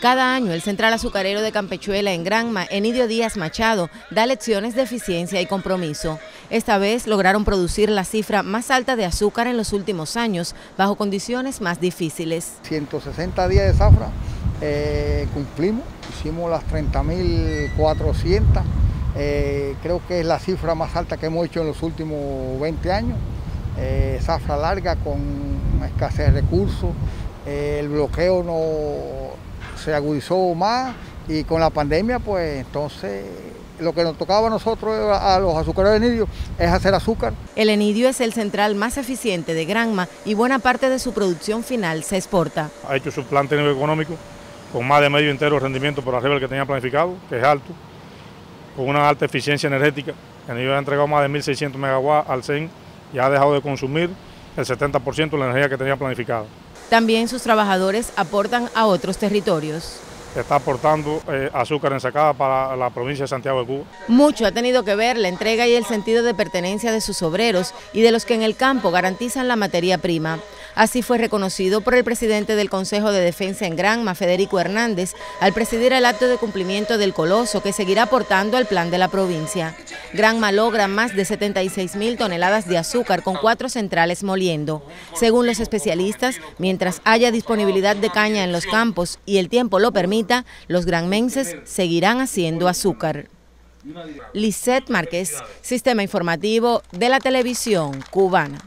Cada año el Central Azucarero de Campechuela en Granma, Enidio Díaz Machado, da lecciones de eficiencia y compromiso. Esta vez lograron producir la cifra más alta de azúcar en los últimos años, bajo condiciones más difíciles. 160 días de zafra, eh, cumplimos, hicimos las 30.400, eh, creo que es la cifra más alta que hemos hecho en los últimos 20 años. Eh, zafra larga con escasez de recursos, el bloqueo no se agudizó más y con la pandemia pues entonces lo que nos tocaba a nosotros, a los azucareros de Enidio, es hacer azúcar. El Enidio es el central más eficiente de Granma y buena parte de su producción final se exporta. Ha hecho su plan técnico económico con más de medio entero rendimiento por arriba del que tenía planificado, que es alto, con una alta eficiencia energética. El Enidio ha entregado más de 1.600 megawatts al CEN y ha dejado de consumir el 70% de la energía que tenía planificada. También sus trabajadores aportan a otros territorios está aportando eh, azúcar ensacada para la provincia de Santiago de Cuba. Mucho ha tenido que ver la entrega y el sentido de pertenencia de sus obreros y de los que en el campo garantizan la materia prima. Así fue reconocido por el presidente del Consejo de Defensa en Granma, Federico Hernández, al presidir el acto de cumplimiento del Coloso que seguirá aportando al plan de la provincia. Granma logra más de 76 mil toneladas de azúcar con cuatro centrales moliendo. Según los especialistas, mientras haya disponibilidad de caña en los campos y el tiempo lo permita, los granmenses seguirán haciendo azúcar. Lisette Márquez, Sistema Informativo de la Televisión Cubana.